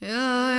Yeah.